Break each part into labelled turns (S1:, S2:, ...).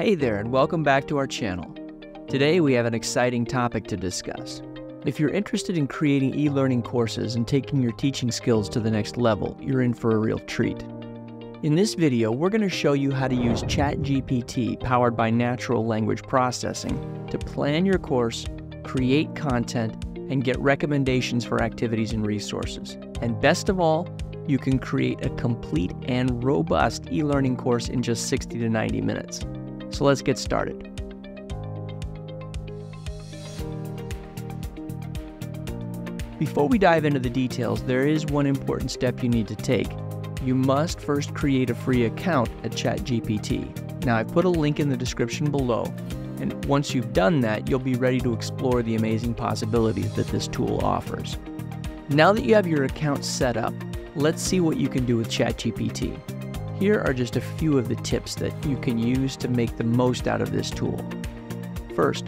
S1: Hey there, and welcome back to our channel. Today we have an exciting topic to discuss. If you're interested in creating e learning courses and taking your teaching skills to the next level, you're in for a real treat. In this video, we're going to show you how to use ChatGPT powered by natural language processing to plan your course, create content, and get recommendations for activities and resources. And best of all, you can create a complete and robust e learning course in just 60 to 90 minutes. So let's get started. Before we dive into the details, there is one important step you need to take. You must first create a free account at ChatGPT. Now, I've put a link in the description below, and once you've done that, you'll be ready to explore the amazing possibilities that this tool offers. Now that you have your account set up, let's see what you can do with ChatGPT. Here are just a few of the tips that you can use to make the most out of this tool. First,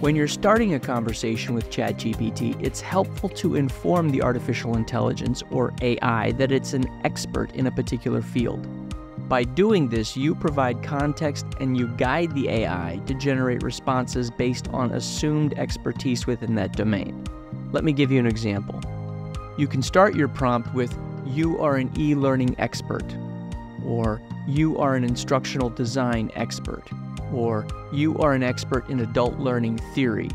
S1: when you're starting a conversation with ChatGPT, it's helpful to inform the artificial intelligence, or AI, that it's an expert in a particular field. By doing this, you provide context and you guide the AI to generate responses based on assumed expertise within that domain. Let me give you an example. You can start your prompt with, You are an e learning expert, or you are an instructional design expert, or you are an expert in adult learning theory.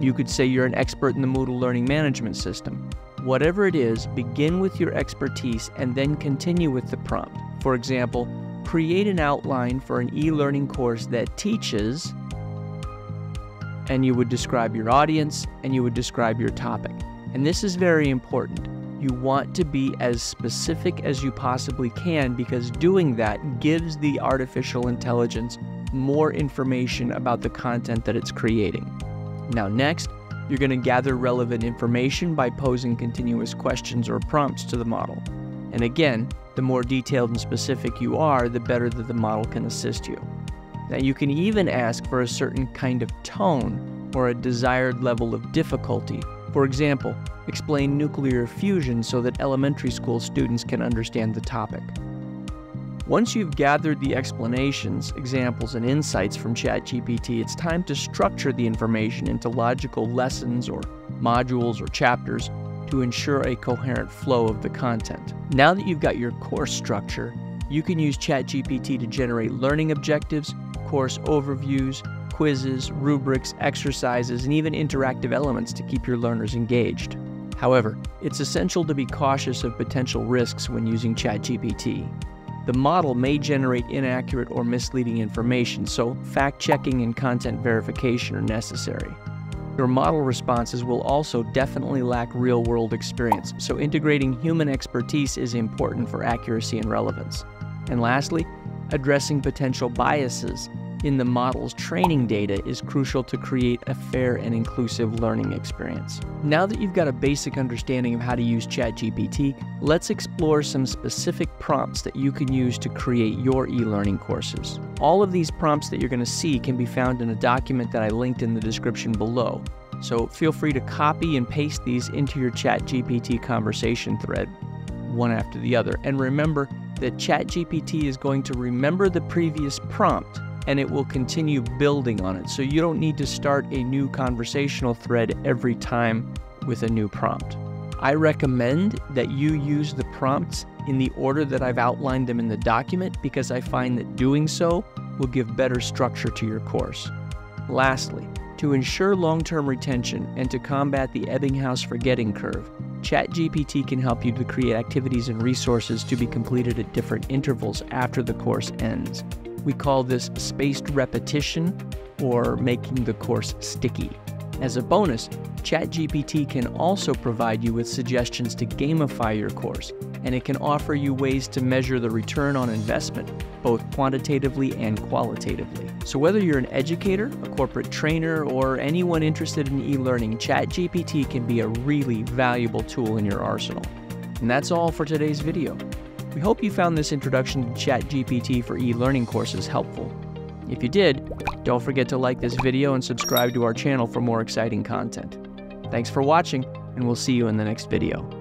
S1: You could say you're an expert in the Moodle Learning Management System. Whatever it is, begin with your expertise and then continue with the prompt. For example, create an outline for an e learning course that teaches, and you would describe your audience and you would describe your topic. And this is very important you want to be as specific as you possibly can because doing that gives the artificial intelligence more information about the content that it's creating. Now, next, you're going to gather relevant information by posing continuous questions or prompts to the model. And again, the more detailed and specific you are, the better that the model can assist you. Now, you can even ask for a certain kind of tone or a desired level of difficulty for example, explain nuclear fusion so that elementary school students can understand the topic. Once you've gathered the explanations, examples, and insights from ChatGPT, it's time to structure the information into logical lessons or modules or chapters to ensure a coherent flow of the content. Now that you've got your course structure, you can use ChatGPT to generate learning objectives, course overviews, quizzes, rubrics, exercises, and even interactive elements to keep your learners engaged. However, it's essential to be cautious of potential risks when using ChatGPT. The model may generate inaccurate or misleading information, so fact checking and content verification are necessary. Your model responses will also definitely lack real world experience, so integrating human expertise is important for accuracy and relevance. And lastly, addressing potential biases in the model's training data is crucial to create a fair and inclusive learning experience. Now that you've got a basic understanding of how to use ChatGPT, let's explore some specific prompts that you can use to create your e-learning courses. All of these prompts that you're going to see can be found in a document that I linked in the description below. So feel free to copy and paste these into your ChatGPT conversation thread, one after the other. And remember that ChatGPT is going to remember the previous prompt and it will continue building on it. So you don't need to start a new conversational thread every time with a new prompt. I recommend that you use the prompts in the order that I've outlined them in the document because I find that doing so will give better structure to your course. Lastly, to ensure long term retention and to combat the Ebbinghaus forgetting curve, ChatGPT can help you to create activities and resources to be completed at different intervals after the course ends. We call this spaced repetition or making the course sticky. As a bonus, ChatGPT can also provide you with suggestions to gamify your course, and it can offer you ways to measure the return on investment, both quantitatively and qualitatively. So, whether you're an educator, a corporate trainer, or anyone interested in e learning, ChatGPT can be a really valuable tool in your arsenal. And that's all for today's video. We hope you found this introduction to ChatGPT for e-learning courses helpful. If you did, don't forget to like this video and subscribe to our channel for more exciting content. Thanks for watching, and we'll see you in the next video.